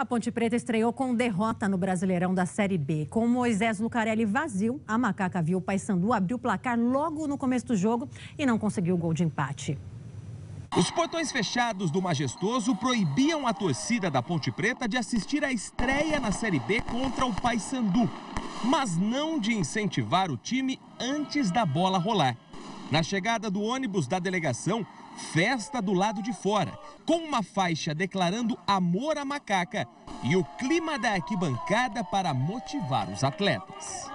A Ponte Preta estreou com derrota no Brasileirão da Série B. Com Moisés Lucarelli vazio, a Macaca viu o Paysandu abrir o placar logo no começo do jogo e não conseguiu o gol de empate. Os portões fechados do Majestoso proibiam a torcida da Ponte Preta de assistir à estreia na Série B contra o Paysandu, mas não de incentivar o time antes da bola rolar. Na chegada do ônibus da delegação, festa do lado de fora, com uma faixa declarando amor à macaca e o clima da arquibancada para motivar os atletas.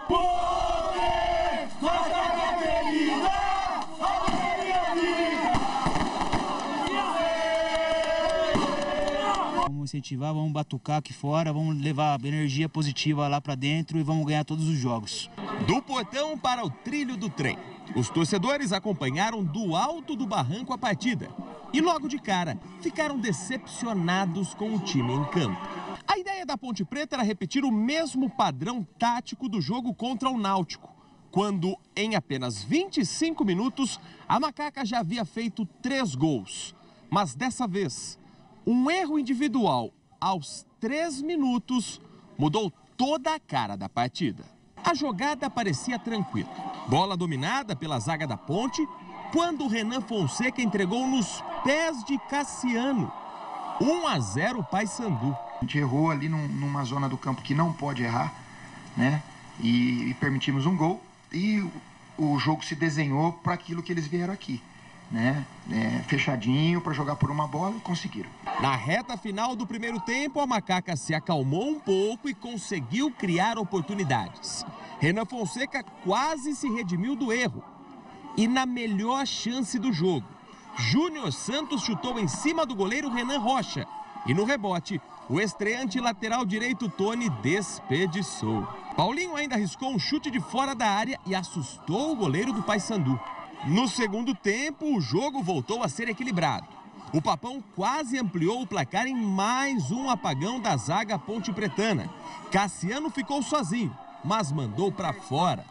Vamos incentivar, vamos batucar aqui fora, vamos levar energia positiva lá para dentro e vamos ganhar todos os jogos. Do portão para o trilho do trem. Os torcedores acompanharam do alto do barranco a partida e logo de cara ficaram decepcionados com o time em campo. A ideia da Ponte Preta era repetir o mesmo padrão tático do jogo contra o Náutico, quando em apenas 25 minutos a Macaca já havia feito três gols. Mas dessa vez, um erro individual aos três minutos mudou toda a cara da partida. A jogada parecia tranquila. Bola dominada pela zaga da Ponte, quando Renan Fonseca entregou nos pés de Cassiano. 1 a 0 Paysandu. A gente errou ali num, numa zona do campo que não pode errar, né? E, e permitimos um gol e o, o jogo se desenhou para aquilo que eles vieram aqui. Né? É, fechadinho para jogar por uma bola e conseguiram. Na reta final do primeiro tempo, a Macaca se acalmou um pouco e conseguiu criar oportunidades. Renan Fonseca quase se redimiu do erro. E na melhor chance do jogo, Júnior Santos chutou em cima do goleiro Renan Rocha. E no rebote, o estreante lateral direito Tony desperdiçou. Paulinho ainda arriscou um chute de fora da área e assustou o goleiro do Paysandu. No segundo tempo, o jogo voltou a ser equilibrado. O Papão quase ampliou o placar em mais um apagão da zaga Ponte Pretana. Cassiano ficou sozinho, mas mandou para fora.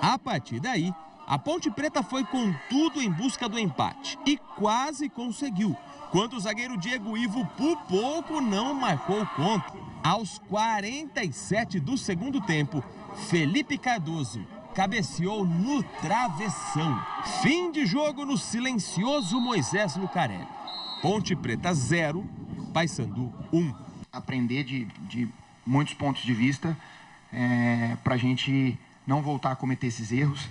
A partir daí, a Ponte Preta foi com tudo em busca do empate e quase conseguiu, quando o zagueiro Diego Ivo por pouco não marcou conta. Aos 47 do segundo tempo, Felipe Cardoso cabeceou no travessão. Fim de jogo no silencioso Moisés Lucarelli. Ponte Preta 0, Paysandu 1. Um. Aprender de, de muitos pontos de vista é, para a gente não voltar a cometer esses erros.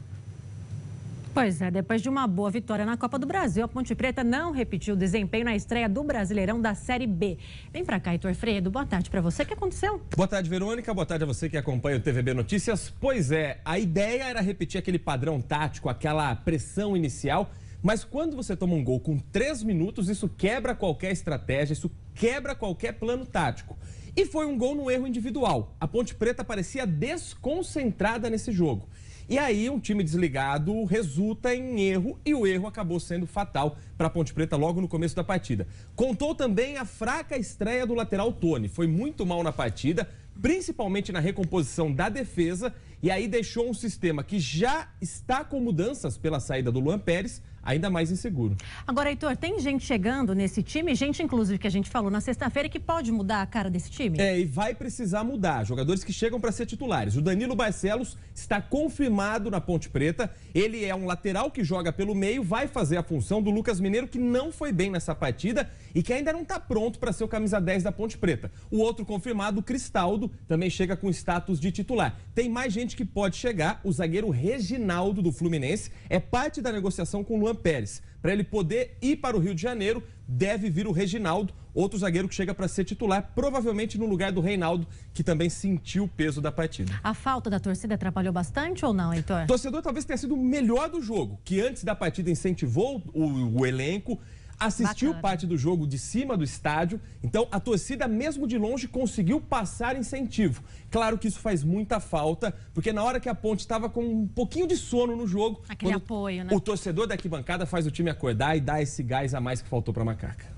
Pois é, depois de uma boa vitória na Copa do Brasil, a Ponte Preta não repetiu o desempenho na estreia do Brasileirão da Série B. Vem pra cá, Heitor Fredo. Boa tarde para você. O que aconteceu? Boa tarde, Verônica. Boa tarde a você que acompanha o TVB Notícias. Pois é, a ideia era repetir aquele padrão tático, aquela pressão inicial. Mas quando você toma um gol com três minutos, isso quebra qualquer estratégia, isso quebra qualquer plano tático. E foi um gol no erro individual. A Ponte Preta parecia desconcentrada nesse jogo. E aí, um time desligado resulta em erro e o erro acabou sendo fatal para a Ponte Preta logo no começo da partida. Contou também a fraca estreia do lateral Tony. Foi muito mal na partida, principalmente na recomposição da defesa, e aí deixou um sistema que já está com mudanças pela saída do Luan Pérez ainda mais inseguro. Agora, Heitor, tem gente chegando nesse time, gente inclusive que a gente falou na sexta-feira, que pode mudar a cara desse time? É, e vai precisar mudar. Jogadores que chegam para ser titulares. O Danilo Barcelos está confirmado na Ponte Preta. Ele é um lateral que joga pelo meio, vai fazer a função do Lucas Mineiro, que não foi bem nessa partida e que ainda não está pronto para ser o camisa 10 da Ponte Preta. O outro confirmado, o Cristaldo, também chega com status de titular. Tem mais gente que pode chegar. O zagueiro Reginaldo do Fluminense é parte da negociação com o Luan Pérez. Para ele poder ir para o Rio de Janeiro, deve vir o Reginaldo, outro zagueiro que chega para ser titular, provavelmente no lugar do Reinaldo, que também sentiu o peso da partida. A falta da torcida atrapalhou bastante ou não, Heitor? O torcedor talvez tenha sido o melhor do jogo, que antes da partida incentivou o, o elenco assistiu Bacana. parte do jogo de cima do estádio, então a torcida, mesmo de longe, conseguiu passar incentivo. Claro que isso faz muita falta, porque na hora que a Ponte estava com um pouquinho de sono no jogo, Aquele apoio, né? o torcedor da arquibancada faz o time acordar e dá esse gás a mais que faltou para a Macaca.